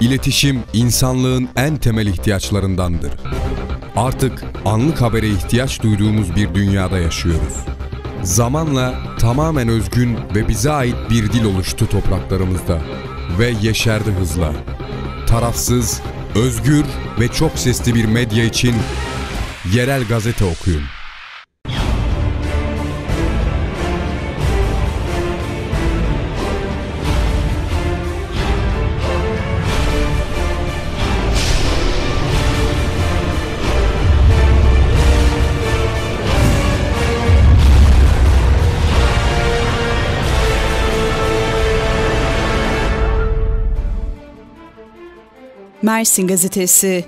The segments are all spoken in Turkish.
İletişim insanlığın en temel ihtiyaçlarındandır. Artık anlık habere ihtiyaç duyduğumuz bir dünyada yaşıyoruz. Zamanla tamamen özgün ve bize ait bir dil oluştu topraklarımızda ve yeşerdi hızla. Tarafsız, özgür ve çok sesli bir medya için yerel gazete okuyun. Mersin Gazetesi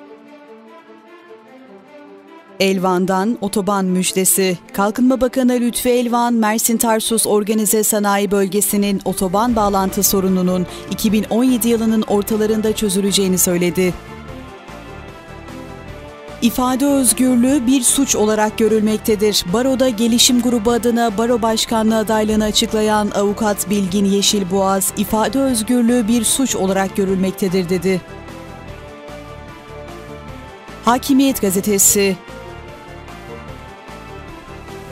Elvan'dan otoban müjdesi. Kalkınma Bakanı Lütfi Elvan, Mersin Tarsus Organize Sanayi Bölgesi'nin otoban bağlantı sorununun 2017 yılının ortalarında çözüleceğini söyledi. İfade özgürlüğü bir suç olarak görülmektedir. Baro'da gelişim grubu adına baro başkanlığı adaylığını açıklayan avukat Bilgin Yeşilboğaz, ifade özgürlüğü bir suç olarak görülmektedir dedi. Hakimiyet Gazetesi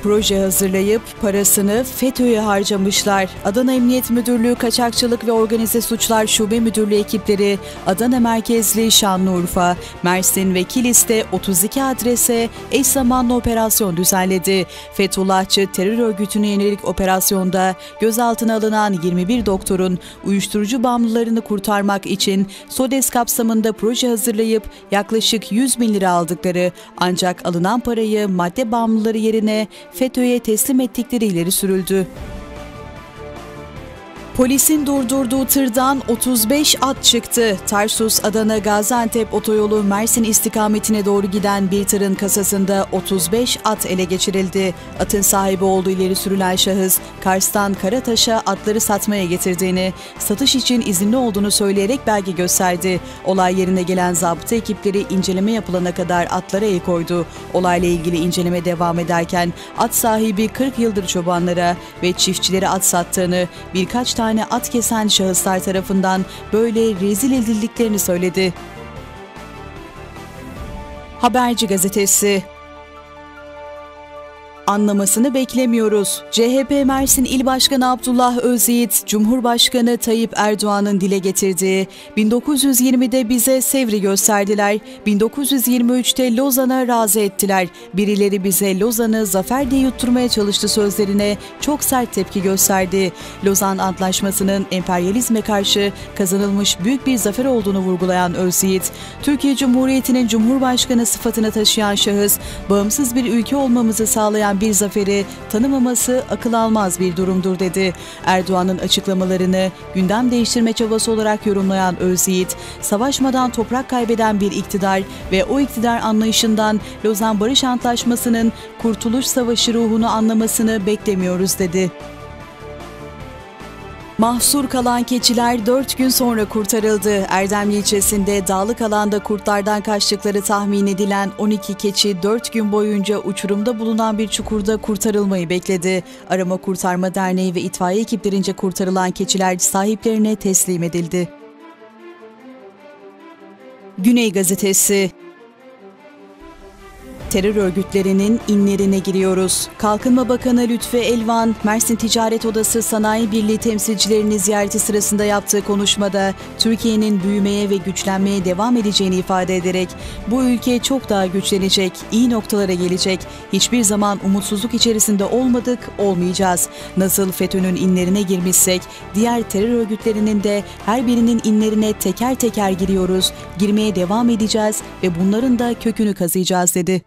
Proje hazırlayıp parasını FETÖ'ye harcamışlar. Adana Emniyet Müdürlüğü Kaçakçılık ve Organize Suçlar Şube Müdürlüğü ekipleri Adana merkezli Şanlıurfa, Mersin ve Kilis'te 32 adrese eş zamanlı operasyon düzenledi. Fethullahçı terör örgütüne yönelik operasyonda gözaltına alınan 21 doktorun uyuşturucu bağımlılarını kurtarmak için SODES kapsamında proje hazırlayıp yaklaşık 100 bin lira aldıkları ancak alınan parayı madde bağımlıları yerine FETÖ'ye teslim ettikleri ileri sürüldü. Polisin durdurduğu tırdan 35 at çıktı. Tarsus, Adana, Gaziantep otoyolu Mersin istikametine doğru giden bir tırın kasasında 35 at ele geçirildi. Atın sahibi olduğu ileri sürülen şahıs, Kars'tan Karataş'a atları satmaya getirdiğini, satış için izinli olduğunu söyleyerek belge gösterdi. Olay yerine gelen zabıta ekipleri inceleme yapılana kadar atlara el koydu. Olayla ilgili inceleme devam ederken at sahibi 40 yıldır çobanlara ve çiftçilere at sattığını, birkaç tane tane at kesen şahıslar tarafından böyle rezil edildiklerini söyledi. Haberci gazetesi anlamasını beklemiyoruz. CHP Mersin İl Başkanı Abdullah Özyiğit, Cumhurbaşkanı Tayyip Erdoğan'ın dile getirdiği 1920'de bize Sevri gösterdiler, 1923'te Lozan'a razı ettiler, birileri bize Lozan'ı zafer diye yutturmaya çalıştı sözlerine çok sert tepki gösterdi. Lozan Antlaşması'nın emperyalizme karşı kazanılmış büyük bir zafer olduğunu vurgulayan Özyiğit, Türkiye Cumhuriyeti'nin Cumhurbaşkanı sıfatını taşıyan şahıs, bağımsız bir ülke olmamızı sağlayan bir zaferi tanımaması akıl almaz bir durumdur dedi. Erdoğan'ın açıklamalarını gündem değiştirme çabası olarak yorumlayan Özyiğit, savaşmadan toprak kaybeden bir iktidar ve o iktidar anlayışından Lozan Barış Antlaşması'nın Kurtuluş Savaşı ruhunu anlamasını beklemiyoruz dedi. Mahsur kalan keçiler 4 gün sonra kurtarıldı. Erdemli ilçesinde dağlık alanda kurtlardan kaçtıkları tahmin edilen 12 keçi 4 gün boyunca uçurumda bulunan bir çukurda kurtarılmayı bekledi. Arama Kurtarma Derneği ve itfaiye ekiplerince kurtarılan keçiler sahiplerine teslim edildi. Güney Gazetesi terör örgütlerinin inlerine giriyoruz. Kalkınma Bakanı Lütfi Elvan, Mersin Ticaret Odası Sanayi Birliği temsilcilerini ziyareti sırasında yaptığı konuşmada Türkiye'nin büyümeye ve güçlenmeye devam edeceğini ifade ederek bu ülke çok daha güçlenecek, iyi noktalara gelecek. Hiçbir zaman umutsuzluk içerisinde olmadık, olmayacağız. Nasıl FETÖ'nün inlerine girmişsek, diğer terör örgütlerinin de her birinin inlerine teker teker giriyoruz, girmeye devam edeceğiz ve bunların da kökünü kazıyacağız dedi.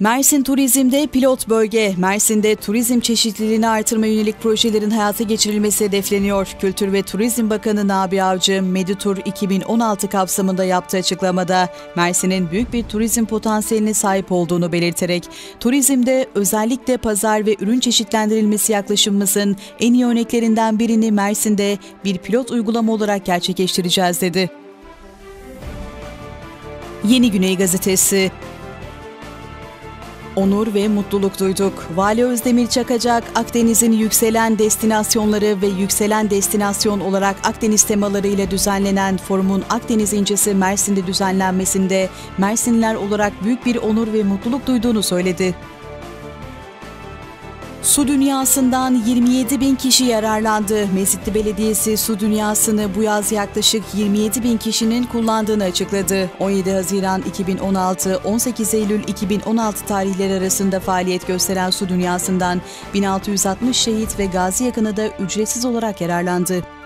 Mersin Turizm'de pilot bölge. Mersin'de turizm çeşitliliğini artırma yönelik projelerin hayata geçirilmesi hedefleniyor. Kültür ve Turizm Bakanı Nabi Avcı, Meditur 2016 kapsamında yaptığı açıklamada Mersin'in büyük bir turizm potansiyeline sahip olduğunu belirterek, turizmde özellikle pazar ve ürün çeşitlendirilmesi yaklaşımımızın en iyi örneklerinden birini Mersin'de bir pilot uygulama olarak gerçekleştireceğiz dedi. Yeni Güney Gazetesi Onur ve mutluluk duyduk. Vali Özdemir Çakacak, Akdeniz'in yükselen destinasyonları ve yükselen destinasyon olarak Akdeniz temaları ile düzenlenen forumun Akdeniz incisi Mersin'de düzenlenmesinde Mersinliler olarak büyük bir onur ve mutluluk duyduğunu söyledi. Su dünyasından 27 bin kişi yararlandı. Mezitli Belediyesi su dünyasını bu yaz yaklaşık 27 bin kişinin kullandığını açıkladı. 17 Haziran 2016-18 Eylül 2016 tarihleri arasında faaliyet gösteren su dünyasından 1660 şehit ve gazi yakını da ücretsiz olarak yararlandı.